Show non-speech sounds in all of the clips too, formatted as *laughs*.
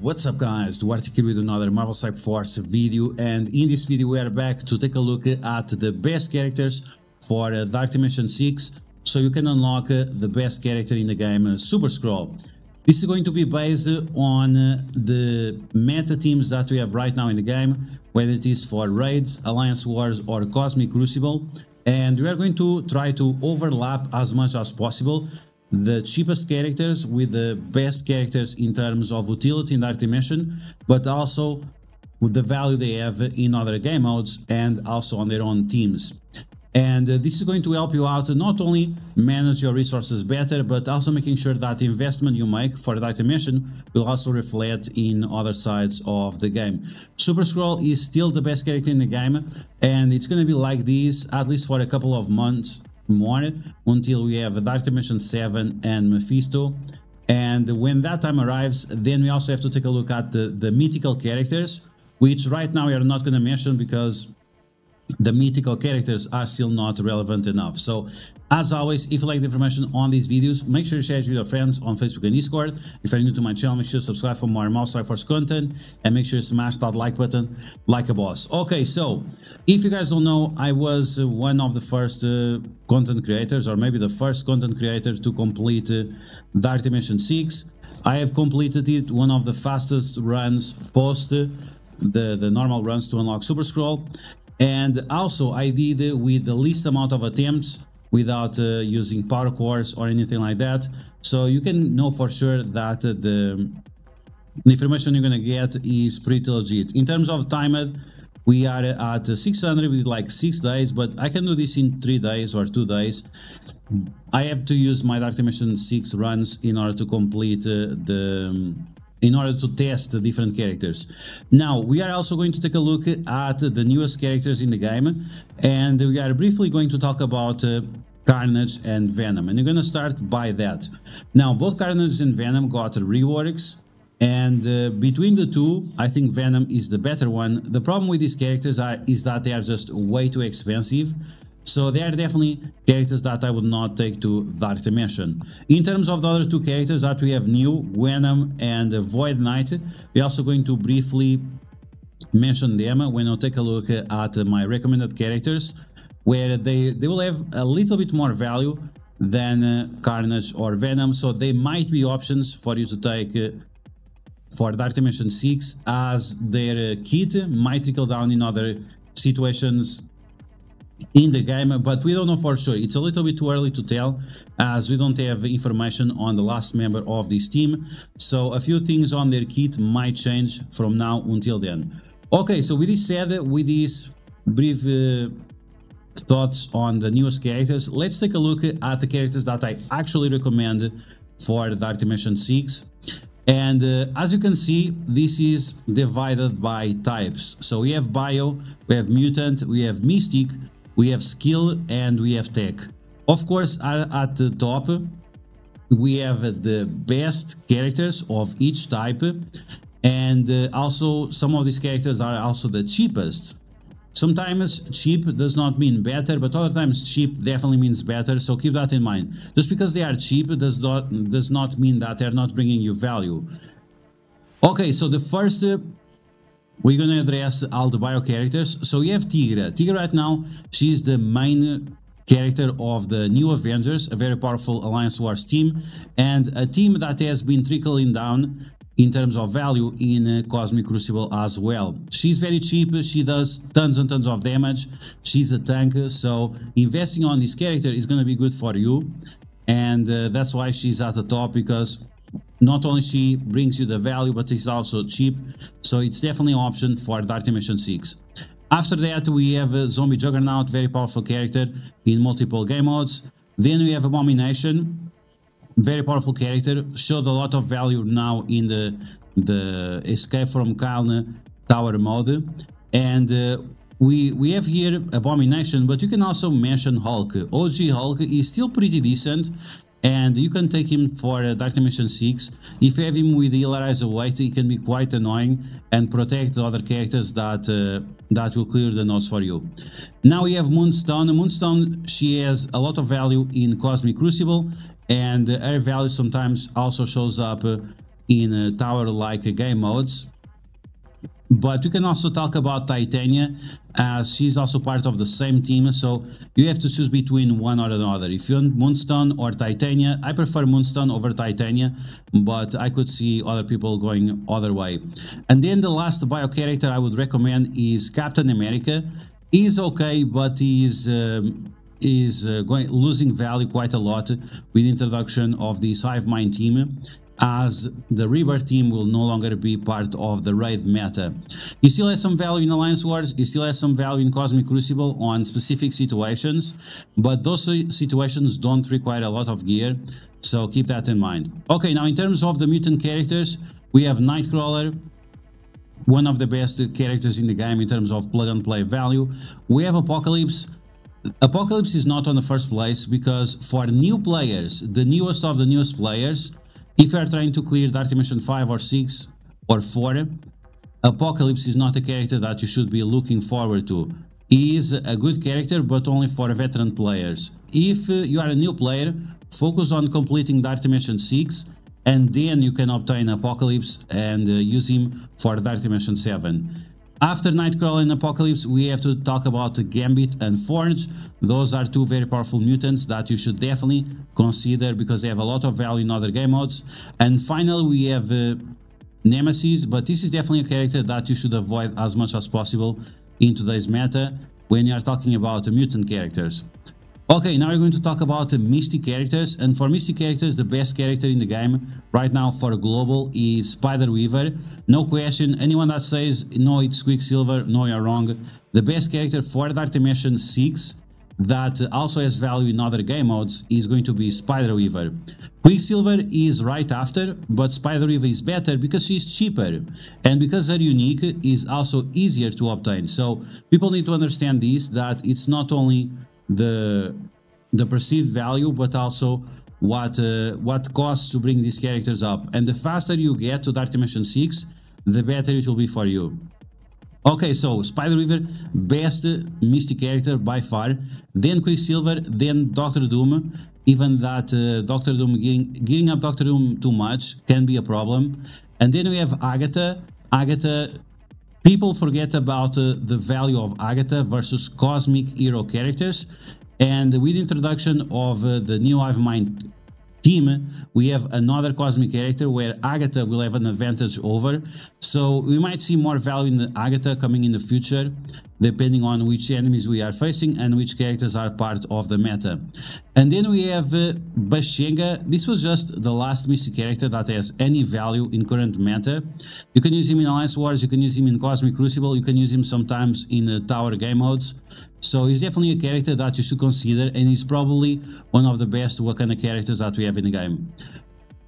What's up guys, DuArktik here with another Marvel Strike Force video and in this video we are back to take a look at the best characters for uh, Dark Dimension 6 so you can unlock uh, the best character in the game, uh, Super Skrull. This is going to be based on the meta teams that we have right now in the game, whether it is for Raids, Alliance Wars or Cosmic Crucible and we are going to try to overlap as much as possible the cheapest characters with the best characters in terms of utility in Dark Dimension, but also with the value they have in other game modes and also on their own teams. And uh, this is going to help you out to not only manage your resources better, but also making sure that the investment you make for Dark Dimension will also reflect in other sides of the game. Super Skrull is still the best character in the game, and it's going to be like this at least for a couple of months more until we have Dark Dimension 7 and Mephisto. And when that time arrives, then we also have to take a look at the, the mythical characters, which right now we are not going to mention because the mythical characters are still not relevant enough. So as always, if you like the information on these videos, make sure to share it with your friends on Facebook and Discord. If you're new to my channel, make sure to subscribe for more Mouse Force content and make sure to smash that like button like a boss. Okay, so if you guys don't know, I was one of the first uh, content creators or maybe the first content creator to complete uh, Dark Dimension 6. I have completed it, one of the fastest runs post uh, the, the normal runs to unlock Super Skrull. And also I did with the least amount of attempts without uh, using power cores or anything like that. So you can know for sure that the, the information you're gonna get is pretty legit. In terms of timed, we are at 600 with like six days, but I can do this in three days or two days. I have to use my Dark Dimension 6 runs in order to complete uh, the in order to test the different characters. Now, we are also going to take a look at the newest characters in the game, and we are briefly going to talk about uh, Carnage and Venom, and we're going to start by that. Now, both Carnage and Venom got reworks, and uh, between the two, I think Venom is the better one. The problem with these characters are, is that they are just way too expensive, so they are definitely characters that I would not take to Dark Dimension. In terms of the other two characters that we have new, Gwenom and Void Knight, we're also going to briefly mention them when I take a look at my recommended characters, where they, they will have a little bit more value than uh, Carnage or Venom, so they might be options for you to take uh, for Dark Dimension 6 as their uh, kit might trickle down in other situations in the game, but we don't know for sure. It's a little bit too early to tell as we don't have information on the last member of this team. So a few things on their kit might change from now until then. Okay, so with this said, with these brief uh, thoughts on the newest characters, let's take a look at the characters that I actually recommend for Dark Dimension 6. And uh, as you can see, this is divided by types. So we have Bio, we have Mutant, we have Mystic, we have skill and we have tech. Of course, at the top, we have the best characters of each type and uh, also some of these characters are also the cheapest. Sometimes cheap does not mean better, but other times cheap definitely means better, so keep that in mind. Just because they are cheap does not, does not mean that they're not bringing you value. Okay, so the first uh, we're going to address all the bio characters. So we have Tigra. Tigra right now, she's the main character of the new Avengers, a very powerful Alliance Wars team, and a team that has been trickling down in terms of value in uh, Cosmic Crucible as well. She's very cheap, she does tons and tons of damage, she's a tank, so investing on this character is going to be good for you, and uh, that's why she's at the top, because not only she brings you the value, but it's also cheap. So it's definitely an option for Dark Dimension 6. After that, we have a Zombie Juggernaut, very powerful character in multiple game modes. Then we have Abomination, very powerful character, showed a lot of value now in the, the Escape from Kaaln Tower mode. And uh, we, we have here Abomination, but you can also mention Hulk. OG Hulk is still pretty decent and you can take him for uh, Dark Dimension 6. If you have him with Healerize Weight, he can be quite annoying and protect the other characters that uh, that will clear the nose for you. Now we have Moonstone. Moonstone, she has a lot of value in Cosmic Crucible, and her value sometimes also shows up uh, in uh, tower-like game modes. But we can also talk about Titania as she's also part of the same team. So you have to choose between one or another. If you want Moonstone or Titania, I prefer Moonstone over Titania, but I could see other people going other way. And then the last bio character I would recommend is Captain America. He's okay, but he's um, is uh, going losing value quite a lot with introduction of the Hive Mind team as the Rebirth team will no longer be part of the raid meta. You still have some value in Alliance Wars, you still have some value in Cosmic Crucible on specific situations, but those situations don't require a lot of gear, so keep that in mind. Okay, now in terms of the mutant characters, we have Nightcrawler, one of the best characters in the game in terms of plug and play value. We have Apocalypse, Apocalypse is not on the first place because for new players, the newest of the newest players, if you are trying to clear Dark Dimension 5 or 6 or 4, Apocalypse is not a character that you should be looking forward to. He is a good character, but only for veteran players. If uh, you are a new player, focus on completing Dark Dimension 6, and then you can obtain Apocalypse and uh, use him for Dark Dimension 7. After Nightcrawler and Apocalypse, we have to talk about the Gambit and Forge. Those are two very powerful mutants that you should definitely consider because they have a lot of value in other game modes. And finally, we have uh, Nemesis, but this is definitely a character that you should avoid as much as possible in today's meta when you are talking about mutant characters. Okay, now we're going to talk about the Mystic characters, and for Mystic characters, the best character in the game right now for global is Spider Weaver. No question, anyone that says no, it's Quicksilver, no, you're wrong. The best character for Dark Dimension 6 that also has value in other game modes is going to be Spider Weaver. Quicksilver is right after, but Spider Weaver is better because she's cheaper and because her unique is also easier to obtain. So people need to understand this that it's not only the the perceived value, but also what uh, what costs to bring these characters up. And the faster you get to Dark Dimension 6, the better it will be for you. Okay, so Spider Weaver, best Mystic character by far. Then Quicksilver, then Doctor Doom. Even that uh, Doctor Doom, getting, up Doctor Doom too much can be a problem. And then we have Agatha. Agatha People forget about uh, the value of Agatha versus cosmic hero characters, and with introduction of uh, the new Hive Mind team, we have another cosmic character where Agatha will have an advantage over. So we might see more value in Agatha coming in the future, depending on which enemies we are facing and which characters are part of the meta. And then we have uh, Bashenga. This was just the last mystic character that has any value in current meta. You can use him in Alliance Wars, you can use him in Cosmic Crucible, you can use him sometimes in uh, tower game modes. So he's definitely a character that you should consider and he's probably one of the best Wakanda characters that we have in the game.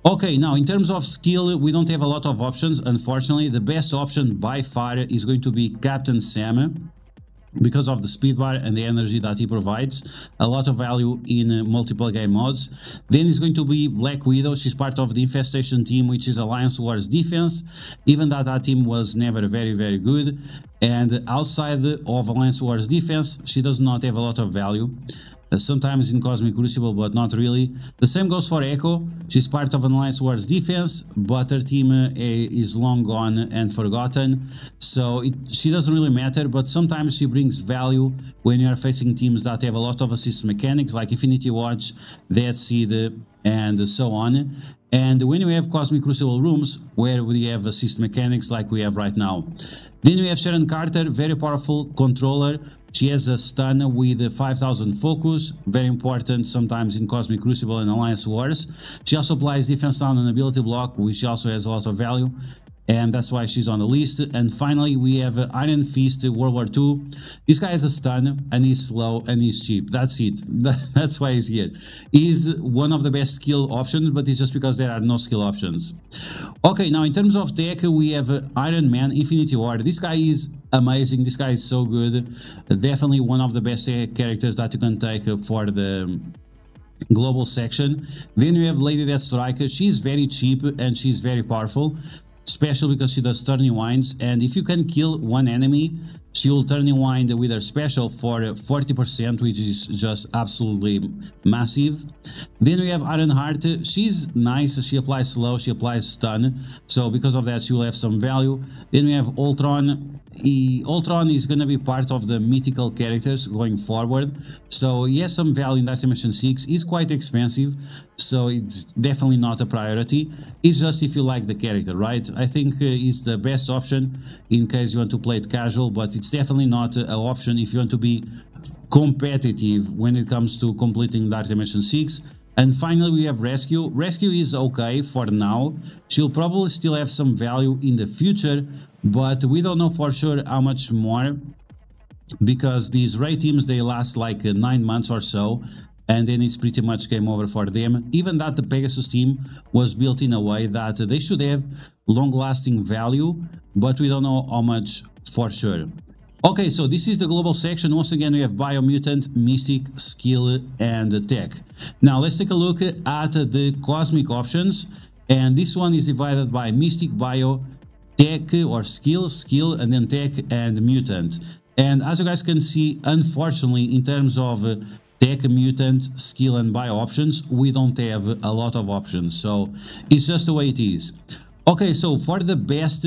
Okay, now in terms of skill, we don't have a lot of options, unfortunately. The best option by far is going to be Captain Sam because of the speed bar and the energy that he provides a lot of value in uh, multiple game modes. Then it's going to be black widow. She's part of the infestation team which is alliance wars defense. Even that that team was never very very good. And outside of alliance wars defense she does not have a lot of value sometimes in Cosmic Crucible, but not really. The same goes for Echo. She's part of Alliance Wars defense, but her team uh, is long gone and forgotten, so it, she doesn't really matter, but sometimes she brings value when you are facing teams that have a lot of assist mechanics, like Infinity Watch, Dead Seed, and so on. And when you have Cosmic Crucible rooms, where we have assist mechanics like we have right now. Then we have Sharon Carter, very powerful controller, she has a stun with 5000 focus, very important sometimes in Cosmic Crucible and Alliance Wars. She also applies defense down and ability block, which also has a lot of value and that's why she's on the list. And finally, we have Iron Fist World War II. This guy is a stun, and he's slow, and he's cheap. That's it. *laughs* That's why he's here. He's one of the best skill options, but it's just because there are no skill options. Okay, now in terms of tech, we have Iron Man Infinity War. This guy is amazing. This guy is so good. Definitely one of the best eh, characters that you can take for the global section. Then we have Lady Deathstrike. She's very cheap and she's very powerful especially because she does turn rewinds and if you can kill one enemy she will turn rewind with her special for 40%, which is just absolutely massive. Then we have Ironheart. She's nice. She applies slow. She applies stun. So because of that, she will have some value. Then we have Ultron. He, Ultron is going to be part of the mythical characters going forward. So he has some value in Dark Dimension 6. He's quite expensive, so it's definitely not a priority. It's just if you like the character, right? I think uh, he's the best option in case you want to play it casual, but it's definitely not an option if you want to be competitive when it comes to completing Dark Dimension 6. And finally, we have Rescue. Rescue is okay for now. She'll probably still have some value in the future, but we don't know for sure how much more because these raid teams, they last like uh, 9 months or so and then it's pretty much game over for them. Even that the Pegasus team was built in a way that they should have long-lasting value, but we don't know how much for sure. Okay, so this is the global section. Once again, we have Biomutant, Mystic, Skill, and Tech. Now, let's take a look at the Cosmic options. And this one is divided by Mystic, Bio, Tech, or Skill, Skill, and then Tech, and Mutant. And as you guys can see, unfortunately, in terms of uh, Tech, Mutant, Skill, and Bio options, we don't have a lot of options. So, it's just the way it is. Okay, so for the best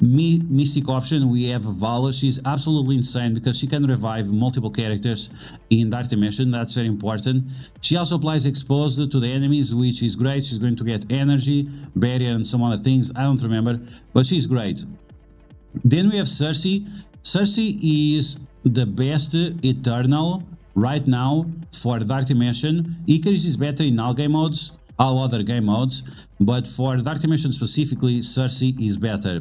my Mystic option, we have Vala. She's absolutely insane because she can revive multiple characters in Dark Dimension. That's very important. She also applies Exposed to the enemies, which is great. She's going to get energy, barrier, and some other things. I don't remember, but she's great. Then we have Cersei. Cersei is the best Eternal right now for Dark Dimension. Ikaris is better in all game modes, all other game modes, but for Dark Dimension specifically, Cersei is better.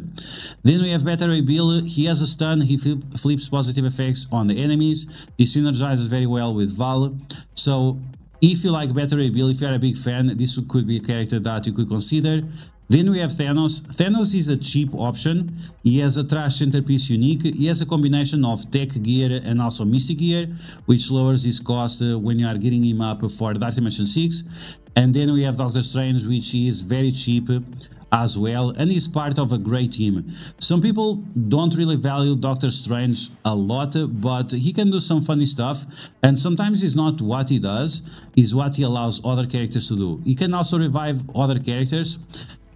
Then we have Better Bill, he has a stun, he flip, flips positive effects on the enemies, he synergizes very well with Val, so if you like Better Bill, if you are a big fan, this could be a character that you could consider. Then we have Thanos. Thanos is a cheap option. He has a trash centerpiece unique. He has a combination of tech gear and also mystic gear, which lowers his cost uh, when you are getting him up for Dark Dimension 6. And then we have Doctor Strange, which is very cheap as well and is part of a great team. Some people don't really value Doctor Strange a lot, but he can do some funny stuff and sometimes it's not what he does, is what he allows other characters to do. He can also revive other characters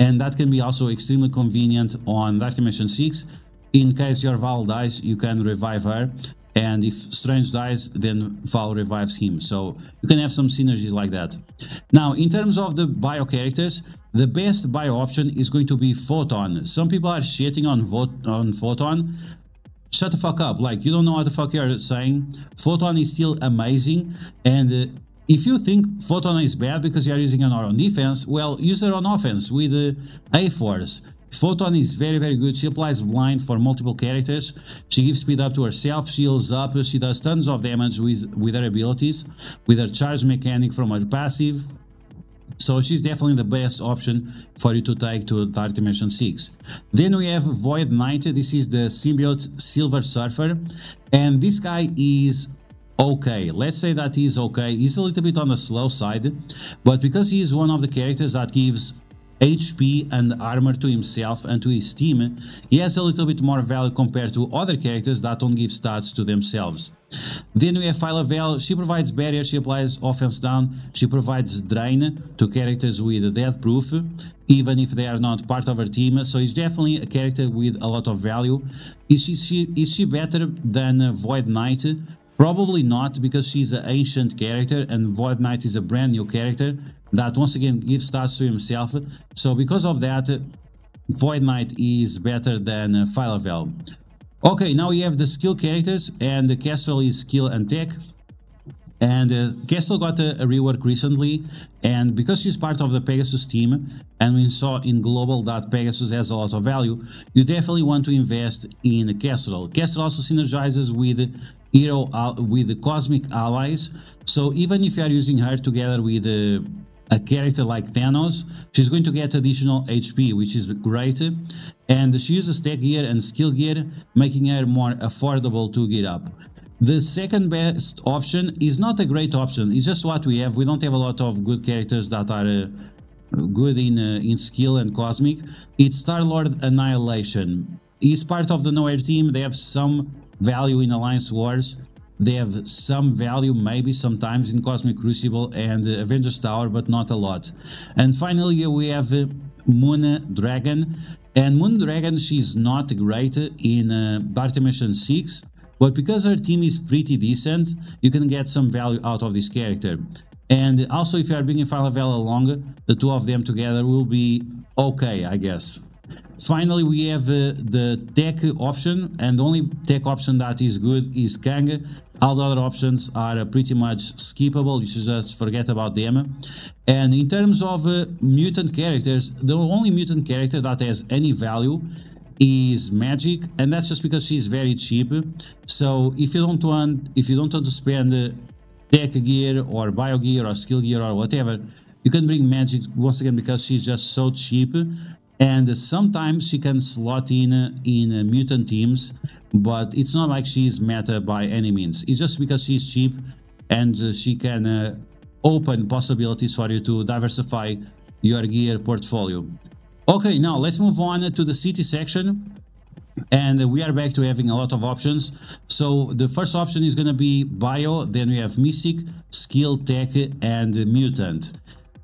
and that can be also extremely convenient on Dark Dimension 6. In case your Val dies, you can revive her and if Strange dies, then Val revives him. So you can have some synergies like that. Now, in terms of the bio characters, the best bio option is going to be Photon. Some people are shitting on, on Photon. Shut the fuck up. Like, you don't know what the fuck you're saying. Photon is still amazing. And uh, if you think Photon is bad because you're using an on defense, well, use it on offense with uh, A-Force. Photon is very very good, she applies blind for multiple characters, she gives speed up to herself, she heals up, she does tons of damage with, with her abilities, with her charge mechanic from her passive, so she's definitely the best option for you to take to Dark Dimension 6. Then we have Void Knight, this is the symbiote Silver Surfer, and this guy is okay. Let's say that he's okay. He's a little bit on the slow side, but because he is one of the characters that gives HP and armor to himself and to his team, he has a little bit more value compared to other characters that don't give stats to themselves. Then we have Phyla-Vell, she provides barrier, she applies offense down, she provides drain to characters with death proof, even if they are not part of her team, so it's definitely a character with a lot of value. Is she is she better than Void Knight? Probably not, because she's an ancient character and Void Knight is a brand new character, that once again gives stats to himself. So because of that, Void Knight is better than uh, Phyla-Vell. Okay, now we have the skill characters and the Kestrel is skill and tech. And uh, Kestrel got a, a, rework recently, and because she's part of the Pegasus team, and we saw in global that Pegasus has a lot of value, you definitely want to invest in Kestrel. Kestrel also synergizes with hero with the cosmic allies, so even if you are using her together with uh, a character like Thanos, she's going to get additional HP, which is great. And she uses tech gear and skill gear, making her more affordable to get up. The second best option is not a great option, it's just what we have. We don't have a lot of good characters that are uh, good in, uh, in skill and cosmic. It's Star-Lord Annihilation. He's part of the Knowhere team, they have some value in Alliance Wars. They have some value maybe sometimes in Cosmic Crucible and uh, Avengers Tower, but not a lot. And finally we have uh, Moon Dragon. And Moon Dragon, she's not great in uh, Dark Dimension 6, but because her team is pretty decent, you can get some value out of this character. And also if you are bringing Phyla-Vell along, the two of them together will be okay, I guess. Finally, we have uh, the tech option, and the only tech option that is good is Kang. All the other options are uh, pretty much skippable, you should just forget about them. And in terms of uh, mutant characters, the only mutant character that has any value is Magik and that's just because she's very cheap. So if you don't want, if you don't want to spend uh, tech gear or bio gear or skill gear or whatever, you can bring Magik once again because she's just so cheap and sometimes she can slot in in uh, mutant teams but it's not like she's meta by any means. It's just because she's cheap and uh, she can uh, open possibilities for you to diversify your gear portfolio. Okay now let's move on to the city section. And we are back to having a lot of options. So the first option is going to be bio then we have mystic skill tech and mutant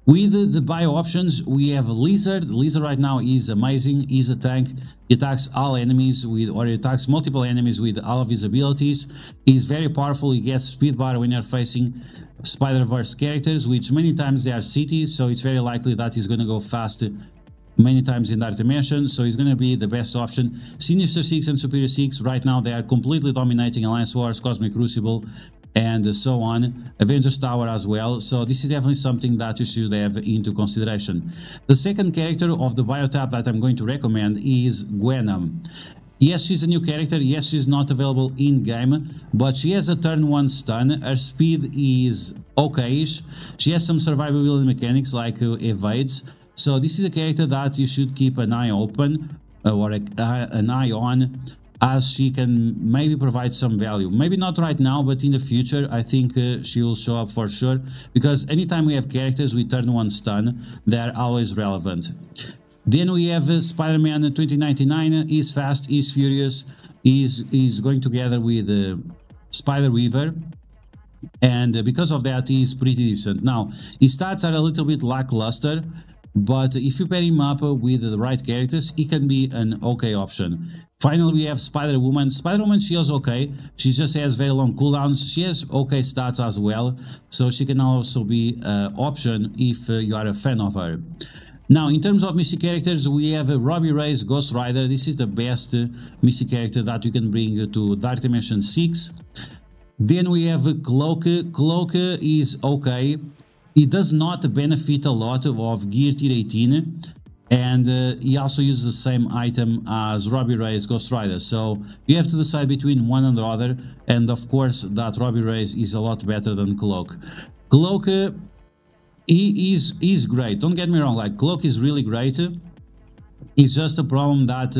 with the bio options, we have Lizard. Lizard right now is amazing. He's a tank. He attacks all enemies with, or he attacks multiple enemies with all of his abilities. He's very powerful. He gets speed bar when you're facing Spider-Verse characters, which many times they are cities, so it's very likely that he's going to go fast many times in that dimension, so he's going to be the best option. Sinister 6 and Superior 6, right now they are completely dominating Alliance Wars, Cosmic Crucible, and so on, Avengers Tower as well, so this is definitely something that you should have into consideration. The second character of the Biotap that I'm going to recommend is Gwenom. Yes, she's a new character, yes, she's not available in-game, but she has a turn 1 stun, her speed is okayish, she has some survivability mechanics like uh, evades, so this is a character that you should keep an eye open, uh, or a, uh, an eye on, as she can maybe provide some value. Maybe not right now, but in the future, I think uh, she will show up for sure. Because anytime we have characters with turn 1 stun, they're always relevant. Then we have uh, Spider-Man 2099, he's fast, he's furious, he's, he's going together with uh, Spider-Weaver. And uh, because of that, he's pretty decent. Now, his stats are a little bit lackluster, but if you pair him up with the right characters, he can be an okay option. Finally, we have Spider-Woman. Spider-Woman, she is okay. She just has very long cooldowns. She has okay stats as well, so she can also be an option if uh, you are a fan of her. Now, in terms of Mystic characters, we have uh, Robbie Reyes Ghost Rider. This is the best uh, Mystic character that you can bring to Dark Dimension 6. Then we have Cloak. Cloak is okay. It does not benefit a lot of Gear Tier 18, and uh, he also uses the same item as Robbie Reyes Ghost Rider, so you have to decide between one and the other, and of course that Robbie Reyes is a lot better than Cloak. Cloak uh, he is, is great, don't get me wrong, like Cloak is really great, it's just a problem that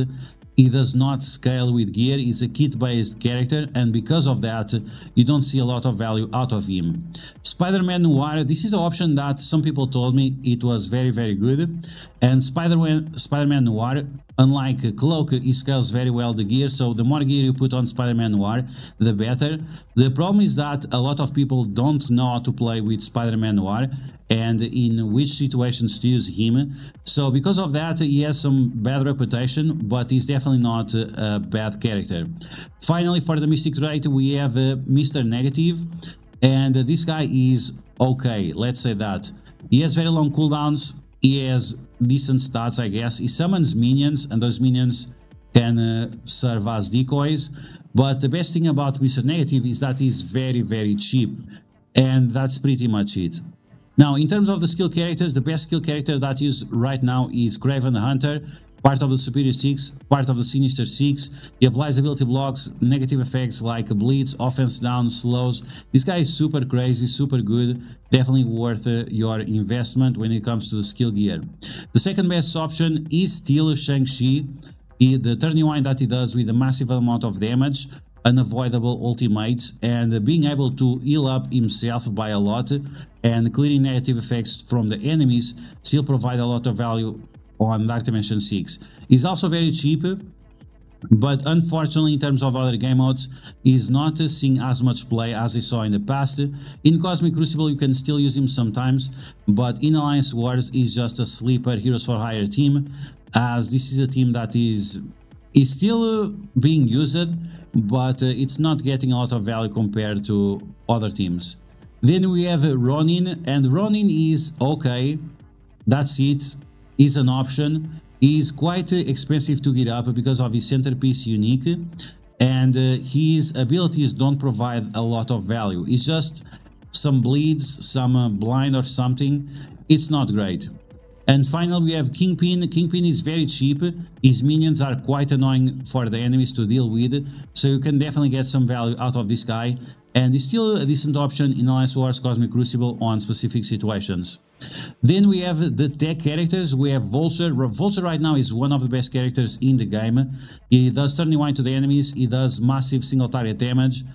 he does not scale with gear, he's a kit-based character. And because of that you don't see a lot of value out of him. Spider-Man Noir, this is an option that some people told me it was very very good and Spider-Man Spider Noir, unlike Cloak, he scales very well the gear so the more gear you put on Spider-Man Noir the better. The problem is that a lot of people don't know how to play with Spider-Man Noir and in which situations to use him. So because of that, he has some bad reputation, but he's definitely not a bad character. Finally, for the Mystic trait, we have uh, Mr. Negative, and uh, this guy is okay, let's say that. He has very long cooldowns, he has decent stats, I guess. He summons minions, and those minions can uh, serve as decoys. But the best thing about Mr. Negative is that he's very, very cheap. And that's pretty much it. Now, in terms of the skill characters, the best skill character that is right now is Kraven the Hunter, part of the Superior 6, part of the Sinister 6. He applies ability blocks, negative effects like bleeds, offense down, slows. This guy is super crazy, super good, definitely worth uh, your investment when it comes to the skill gear. The second best option is still Shang-Chi. The turn rewind that he does with a massive amount of damage unavoidable ultimates and being able to heal up himself by a lot and clearing negative effects from the enemies still provide a lot of value on Dark Dimension 6. He's also very cheap but unfortunately in terms of other game modes is not seeing as much play as I saw in the past. In Cosmic Crucible you can still use him sometimes, but in Alliance Wars is just a sleeper Heroes for Hire team, as this is a team that is, is still being used, but uh, it's not getting a lot of value compared to other teams. Then we have Ronin, and Ronin is okay, that's it, is an option, is quite expensive to get up because of his centerpiece unique and uh, his abilities don't provide a lot of value. It's just some bleeds, some uh, blind or something. It's not great. And finally we have Kingpin. Kingpin is very cheap. His minions are quite annoying for the enemies to deal with. So you can definitely get some value out of this guy. And it's still a decent option in Wars Cosmic Crucible on specific situations. Then we have the tech characters. We have Vulture. Vulture right now is one of the best characters in the game. He does turn rewind to the enemies. He does massive single target damage.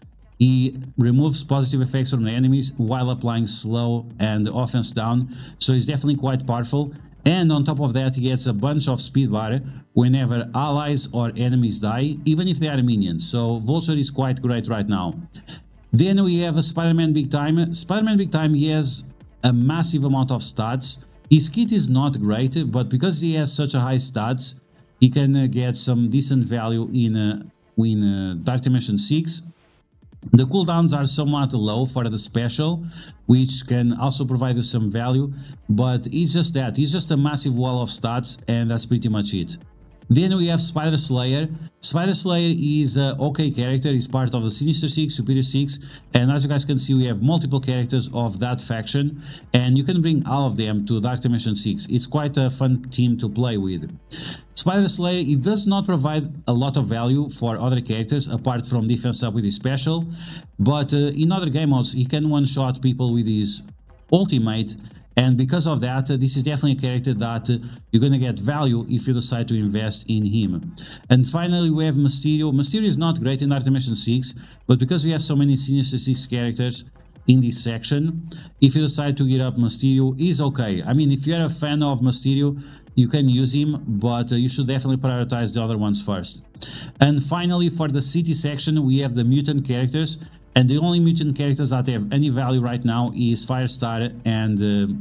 He removes positive effects from the enemies while applying slow and offense down. So he's definitely quite powerful. And on top of that, he gets a bunch of speed bar whenever allies or enemies die, even if they are minions. So Vulture is quite great right now. Then we have a Spider-Man Big Time. Spider-Man Big Time, he has a massive amount of stats. His kit is not great, but because he has such a high stats, he can uh, get some decent value in, uh, in uh, Dark Dimension 6. The cooldowns are somewhat low for the special, which can also provide you some value, but it's just that, it's just a massive wall of stats and that's pretty much it. Then we have Spider Slayer. Spider Slayer is an okay character, he's part of the Sinister Six, Superior Six, and as you guys can see, we have multiple characters of that faction, and you can bring all of them to Dark Dimension 6. It's quite a fun team to play with. Spider Slayer, it does not provide a lot of value for other characters apart from defense up with his special, but uh, in other game modes, he can one-shot people with his ultimate and because of that, uh, this is definitely a character that uh, you're going to get value if you decide to invest in him. And finally, we have Mysterio. Mysterio is not great in Dark Dimension 6, but because we have so many Sinister 6 characters in this section, if you decide to get up Mysterio, is okay. I mean, if you're a fan of Mysterio, you can use him, but uh, you should definitely prioritize the other ones first. And finally, for the city section, we have the mutant characters. And the only mutant characters that have any value right now is Firestar and uh,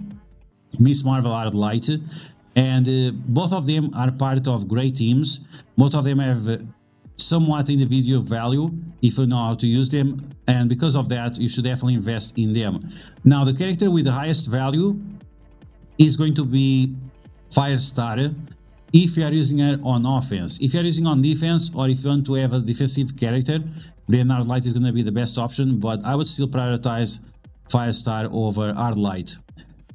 Miss Marvel Light. And uh, both of them are part of great teams. Both of them have uh, somewhat individual value if you know how to use them. And because of that, you should definitely invest in them. Now, the character with the highest value is going to be Firestar if you are using it on offense. If you are using on defense or if you want to have a defensive character, then Light is going to be the best option, but I would still prioritize Firestar over Light.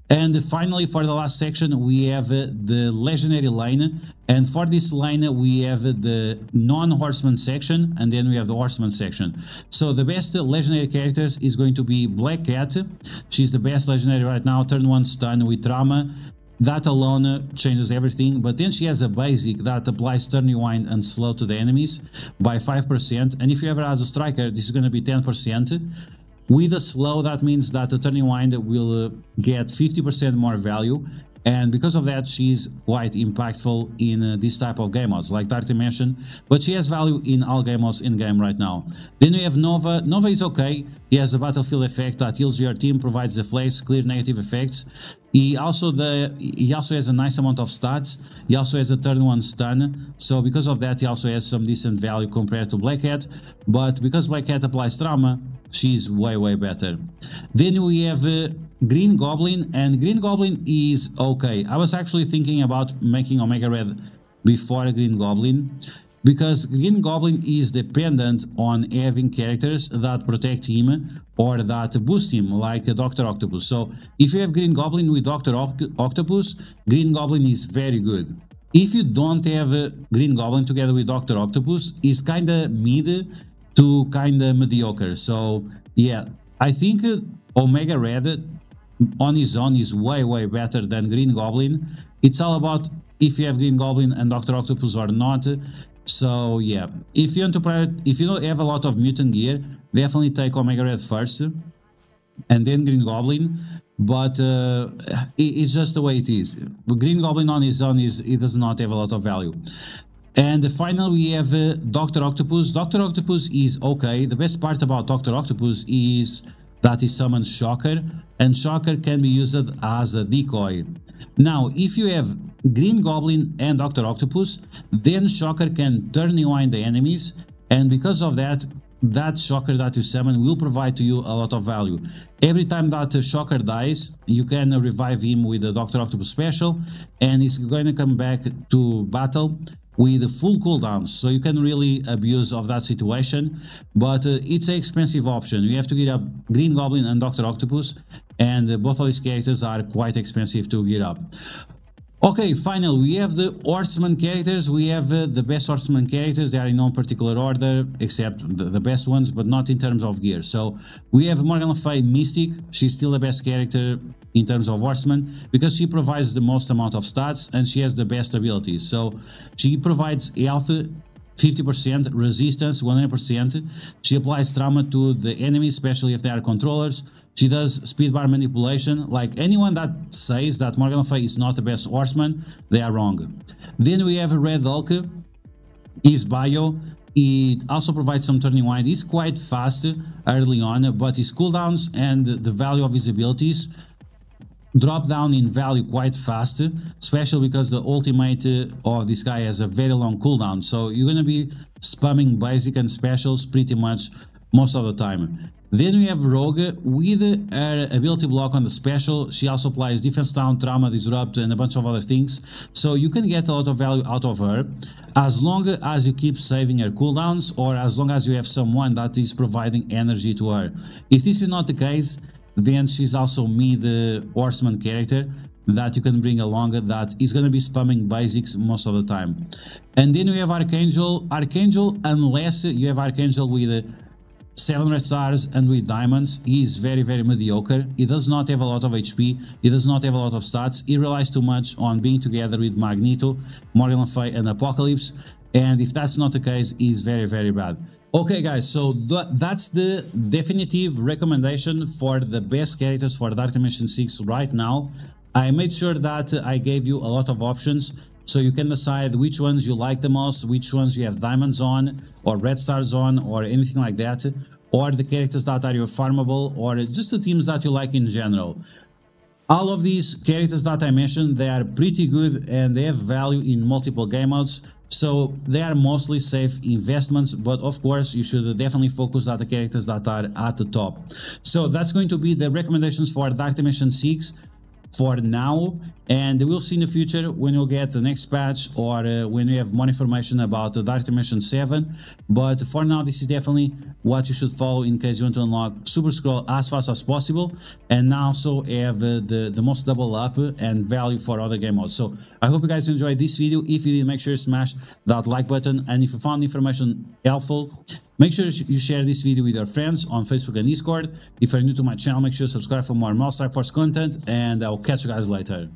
And finally, for the last section, we have the Legendary lane. And for this line, we have the non-Horseman section, and then we have the Horseman section. So the best Legendary characters is going to be Black Cat. She's the best Legendary right now, turn 1 stun with Trauma. That alone changes everything, but then she has a basic that applies turn rewind and slow to the enemies by 5%, and if you ever has a striker, this is going to be 10%. With a slow, that means that the turn rewind will uh, get 50% more value, and because of that she's quite impactful in uh, this type of game modes like Dark Dimension, but she has value in all game modes in game right now. Then we have Nova. Nova is okay. He has a battlefield effect that heals your team provides the flash clear negative effects he also the he also has a nice amount of stats. He also has a turn one stun. So because of that he also has some decent value compared to Black Cat but because Black Cat applies trauma she's way way better. Then we have uh, Green Goblin and Green Goblin is okay. I was actually thinking about making Omega Red before Green Goblin because Green Goblin is dependent on having characters that protect him or that boost him like Dr. Octopus. So if you have Green Goblin with Dr. Octopus, Green Goblin is very good. If you don't have uh, Green Goblin together with Dr. Octopus, it's kinda mid to kinda mediocre. So yeah, I think uh, Omega Red on his own is way way better than Green Goblin. It's all about if you have Green Goblin and Doctor Octopus or not. So yeah, if you want to if you don't have a lot of mutant gear, definitely take Omega Red first, and then Green Goblin. But uh, it's just the way it is. Green Goblin on his own is it does not have a lot of value. And finally, we have uh, Dr. Octopus. Dr. Octopus is okay. The best part about Dr. Octopus is that he summons Shocker, and Shocker can be used as a decoy. Now, if you have Green Goblin and Dr. Octopus, then Shocker can turn rewind the enemies, and because of that, that Shocker that you summon will provide to you a lot of value. Every time that Shocker dies, you can revive him with the Dr. Octopus special, and he's going to come back to battle with full cooldowns so you can really abuse of that situation but uh, it's an expensive option you have to get up green goblin and dr octopus and both of these characters are quite expensive to get up Okay, finally, we have the Horseman characters. We have uh, the best Horseman characters. They are in no particular order, except the, the, best ones, but not in terms of gear. So we have Morgan Fay Mystic. She's still the best character in terms of Horseman because she provides the most amount of stats and she has the best abilities. So she provides health 50%, resistance 100%. She applies trauma to the enemy, especially if they are controllers. She does speed bar manipulation. Like anyone that says that Morgan Fay is not the best horseman, they are wrong. Then we have Red Hulk. His bio. It also provides some turn rewind. He's quite fast early on, but his cooldowns and the value of his abilities drop down in value quite fast, especially because the ultimate uh, of this guy has a very long cooldown. So you're going to be spamming basic and specials pretty much most of the time. Then we have Rogue with her ability block on the special. She also applies defense down, trauma, disrupt, and a bunch of other things. So you can get a lot of value out of her as long as you keep saving her cooldowns or as long as you have someone that is providing energy to her. If this is not the case, then she's also me, the uh, horseman character that you can bring along that is going to be spamming basics most of the time. And then we have Archangel. Archangel, unless you have Archangel with uh, 700 stars and with diamonds, he is very, very mediocre. He does not have a lot of HP. He does not have a lot of stats. He relies too much on being together with Magneto, Morgan Le and Apocalypse. And if that's not the case, he's very, very bad. Okay guys, so th that's the definitive recommendation for the best characters for Dark Dimension 6 right now. I made sure that I gave you a lot of options so you can decide which ones you like the most, which ones you have diamonds on, or red stars on, or anything like that, or the characters that are your farmable, or just the teams that you like in general. All of these characters that I mentioned, they are pretty good and they have value in multiple game modes. So they are mostly safe investments, but of course you should definitely focus on the characters that are at the top. So that's going to be the recommendations for Dark Dimension 6 for now and we'll see in the future when we'll get the next patch or uh, when we have more information about the Dark Dimension 7 but for now this is definitely what you should follow in case you want to unlock Super Skrull as fast as possible and also have uh, the, the most double up and value for other game modes. So I hope you guys enjoyed this video. If you did, make sure you smash that like button and if you found information helpful, Make sure you share this video with your friends on Facebook and Discord. If you're new to my channel, make sure to subscribe for more Mouse Force content, and I'll catch you guys later.